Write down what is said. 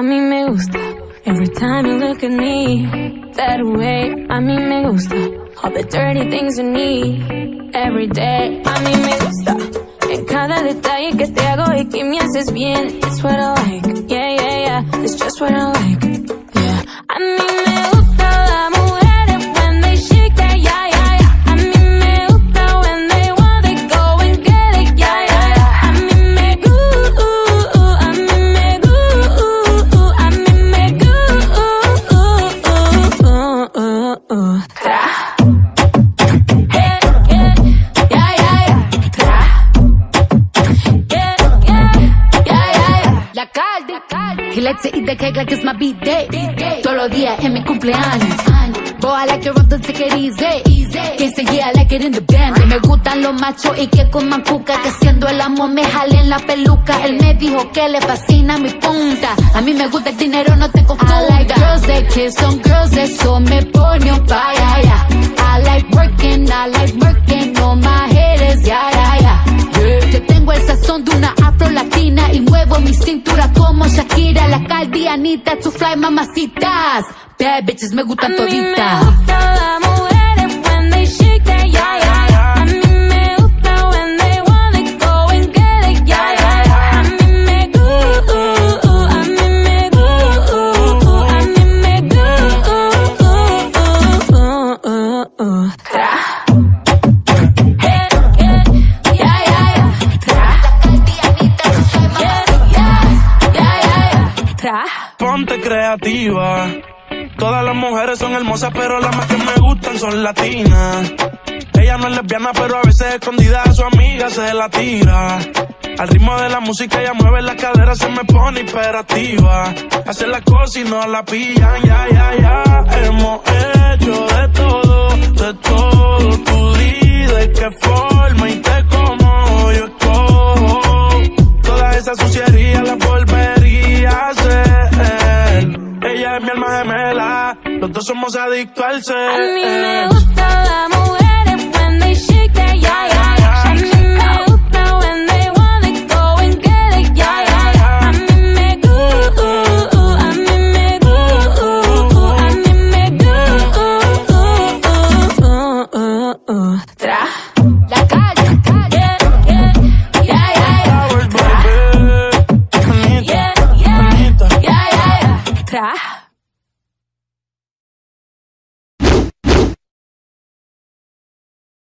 I mí me gusta. Every time you look at me, that way, a mí me gusta. All the dirty things you need, every day, a mí me gusta. En cada detalle que te hago y que me haces bien, it's what I like, yeah, yeah, yeah, it's just what I like. He likes to eat the cake like it's my B-day. Todos los días en mi cumpleaños. Boy, I like it rough, don't take it easy. Que say yeah, I like it in the band. Me gustan los machos y que coman cuca. Que haciendo el amor me jalen la peluca. Él me dijo que le fascina mi punta. A mí me gusta el dinero, no te confunda. I like girls that kiss on girls, eso me pone on fire. I like working, I like working Shakira, la caldianita, su fly mamacitas. Bad bitches me gustan toditas. Ponte creativa. Todas las mujeres son hermosas, pero las más que me gustan son latinas. Ella no es lesbiana, pero a veces escondida a su amiga se la tira. Al ritmo de la música ella mueve la cadera, se me pone hiperactiva. Hace las cosas y no la pillan, ya, ya, ya. Hemos hecho de todo, de todo. Tú di de qué forma y te. Toda esa suciería la volvería a. Ella es mi alma gemela, los dos somos adictos al ser. A mí me gusta la